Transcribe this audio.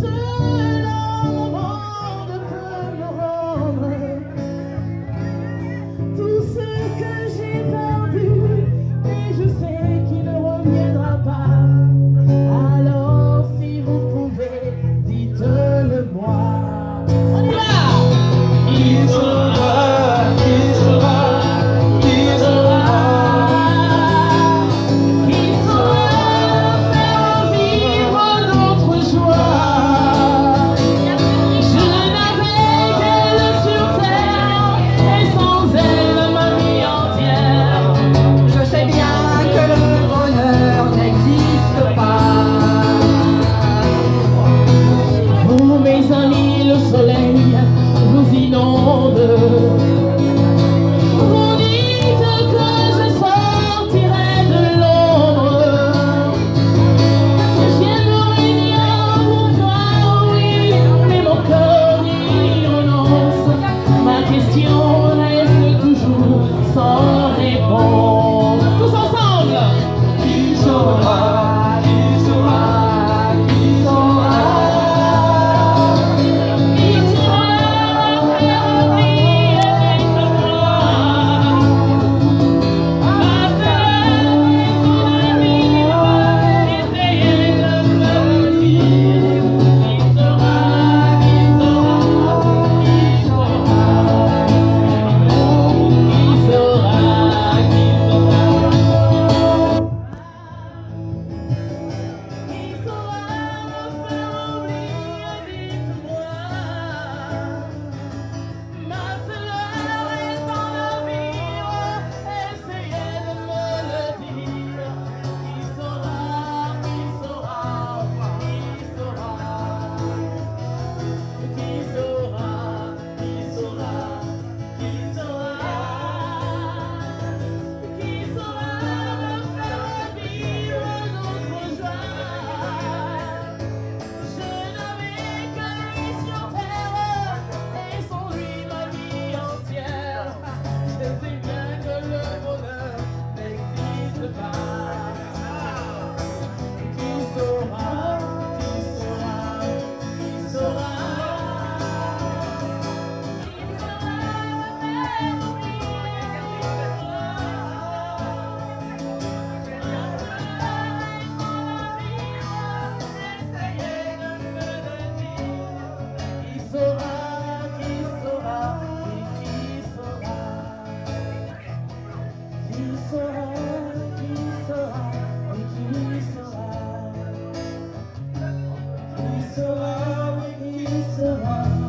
seul Qui saura, qui saura, et qui